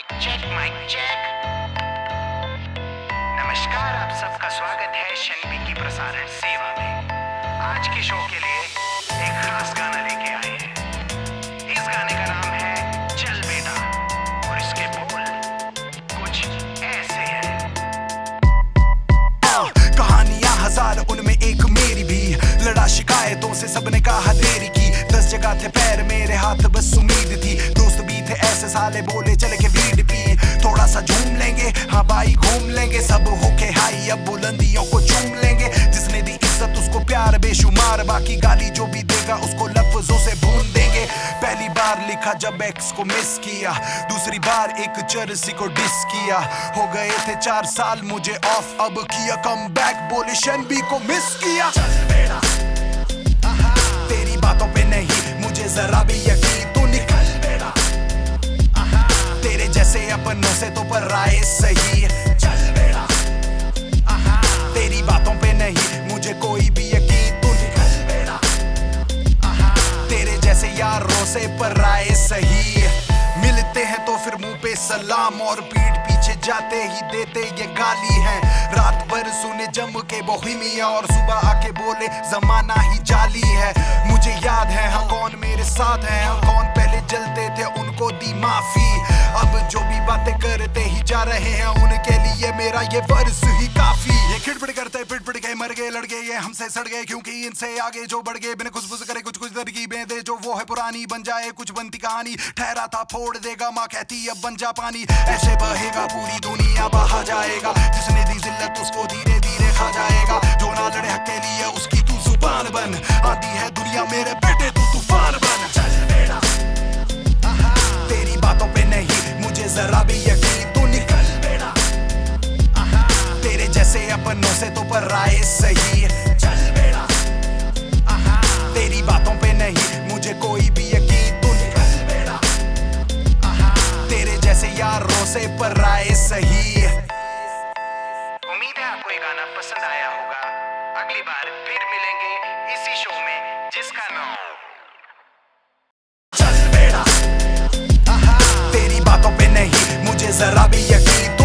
Mic check mic check नमस्कार, आप सबका स्वागत है शनिबी की प्रसारण सेवा में। आज के शो के लिए एक खास गाना लेके आए हैं। इस गाने का नाम है चल बेटा, और इसके बोल कुछ ऐसे हैं। कहानियाँ हज़ार उनमें एक मेरी भी। लड़ा शिकायतों से सबने कहा देरी की। दस जगह थे पैर मेरे हाथ, बस उम्मीद थी। दोस्त भी थे ऐसे साले, बोले, चल के सा झूम लेंगे। हाँ भाई घूम लेंगे, सब होके हाई अब बुलंदियों को चूम लेंगे। जिसने दी इज़्ज़त, उसको प्यार, बेशुमार। बाकी गाली जो भी देगा, उसको लफ्जों से भून देंगे। पहली बार लिखा जब एक्स को मिस किया। दूसरी बार एक चरसी को डिस किया। हो गए थे चार साल, मुझे ऑफ़ अब किया कम बैक बोले शनबी को मिस किया। चल बेटा राय सही। चल बेटा। तेरी बातों पे नहीं, मुझे कोई भी यकीन तू निकल बेटा। तेरे जैसे यारों से पर राय सही। मिलते हैं तो फिर मुँह पे सलाम और पीठ पीछे जाते ही देते ये गाली है। रात भर सुने जम के बोहिमिया और सुबह आके बोले, जमाना ही जाली है। मुझे याद है हम कौन मेरे साथ हैं? हम कौन पहले जलते थे, उनको दी माफ़ी। अब जो भी मेरा ये वर्ष ही काफ़ी। ये खिड़पिड़ करते पिटपिट गए मर गए, लड़ गए, ये हमसे सड़ गए, क्योंकि इनसे आगे जो बढ़ गए, बिना खुशबुश करे कुछ कुछ तरकीबें दे जो वो है पुरानी बन जाए, कुछ बनती कहानी। ठहरा था फोड़ देगा, माँ कहती अब बन जा पानी। ऐसे बहेगा, पूरी दुनिया बहा जाएगा। जिसने दी जिल्लत, उसको धीरे धीरे खा जाएगा। जो ना लड़े, हक के लिए उसकी तू ज़ुबान बन। आती है जैसे से तो पर राय सही चल बेटा तेरी बातों पे नहीं मुझे कोई भी यकीन तू निकल बेटा तेरे जैसे यारों से पर राय सही उम्मीद है आपको ये गाना पसंद आया होगा अगली बार फिर मिलेंगे इसी शो में जिसका नाम चल बेटा तेरी बातों पे नहीं मुझे जरा भी यकीन